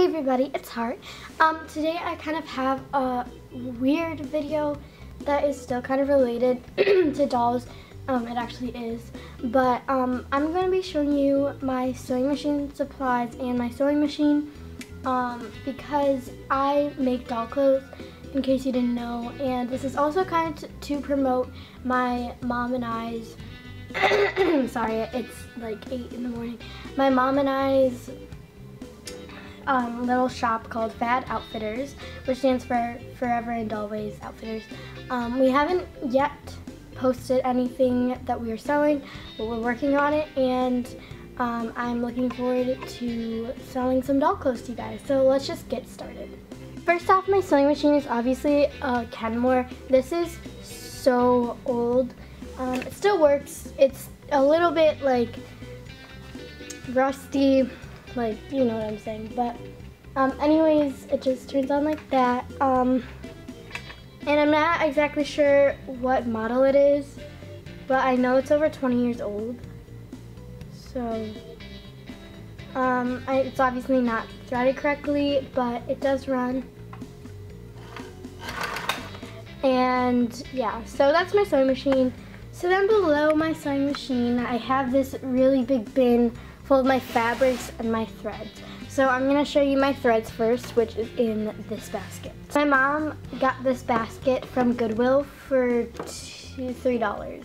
Hey everybody, it's Heart. Um, today I kind of have a weird video that is still kind of related to dolls. Um, it actually is. But um, I'm going to be showing you my sewing machine supplies and my sewing machine um, because I make doll clothes in case you didn't know. And this is also kind of to promote my mom and I's sorry, it's like 8 in the morning. My mom and I's um, little shop called Fad Outfitters, which stands for Forever and Dollways Outfitters. Um, we haven't yet posted anything that we are selling, but we're working on it, and um, I'm looking forward to selling some doll clothes to you guys. So let's just get started. First off, my sewing machine is obviously a Kenmore. This is so old. Um, it still works. It's a little bit like rusty, like you know what I'm saying. But um, anyways, it just turns on like that. Um, and I'm not exactly sure what model it is, but I know it's over 20 years old. So um, I, it's obviously not threaded correctly, but it does run. And yeah, so that's my sewing machine. So then below my sewing machine, I have this really big bin full of my fabrics and my threads. So I'm gonna show you my threads first, which is in this basket. My mom got this basket from Goodwill for two, $3,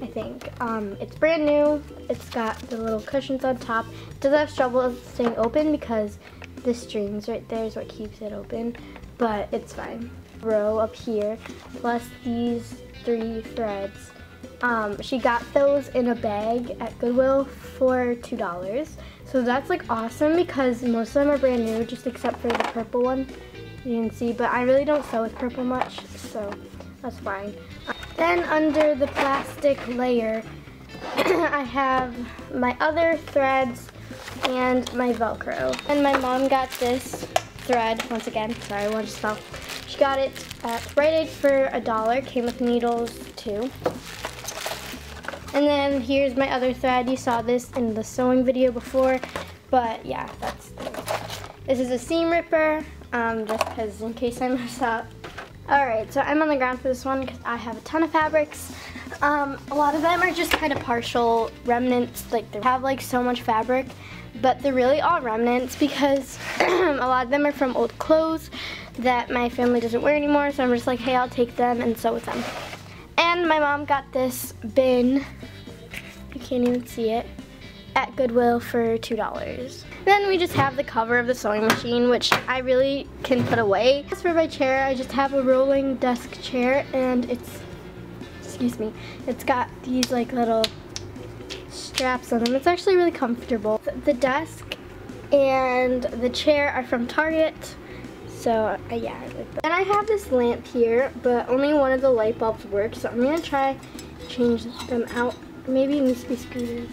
I think. Um, it's brand new. It's got the little cushions on top. It does have trouble staying open because the strings right there is what keeps it open, but it's fine. Row up here, plus these three threads. Um, she got those in a bag at Goodwill for $2. So that's like awesome because most of them are brand new, just except for the purple one. You can see, but I really don't sew with purple much, so that's fine. Then under the plastic layer, I have my other threads and my Velcro. And my mom got this thread, once again, sorry, I want to spell. She got it at Rite Aid for a dollar, came with needles too. And then here's my other thread. You saw this in the sewing video before, but yeah, that's this is a seam ripper, um, just because in case I mess up. All right, so I'm on the ground for this one because I have a ton of fabrics. Um, a lot of them are just kind of partial remnants, like they have like so much fabric, but they're really all remnants because a lot of them are from old clothes that my family doesn't wear anymore, so I'm just like, hey, I'll take them and sew with them. And my mom got this bin, you can't even see it, at Goodwill for $2. Then we just have the cover of the sewing machine, which I really can put away. As for my chair, I just have a rolling desk chair, and it's, excuse me, it's got these like little straps on them. It's actually really comfortable. The desk and the chair are from Target. So uh, yeah, and I have this lamp here, but only one of the light bulbs works. So I'm gonna try change them out. Maybe it needs to be screwed.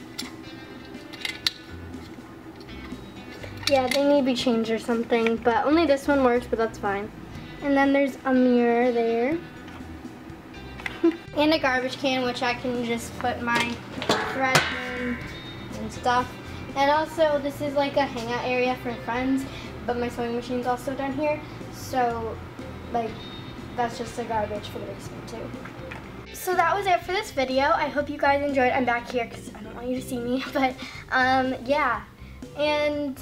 Yeah, they need to be changed or something, but only this one works, but that's fine. And then there's a mirror there. and a garbage can, which I can just put my thread in and stuff. And also, this is like a hangout area for friends but my sewing machine's also down here. So, like, that's just the garbage for the basement too. So that was it for this video. I hope you guys enjoyed. I'm back here because I don't want you to see me, but um, yeah. And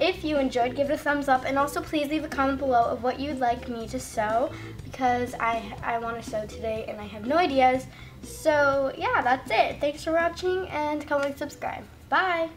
if you enjoyed, give it a thumbs up, and also please leave a comment below of what you'd like me to sew because I, I want to sew today and I have no ideas. So yeah, that's it. Thanks for watching and comment subscribe. Bye!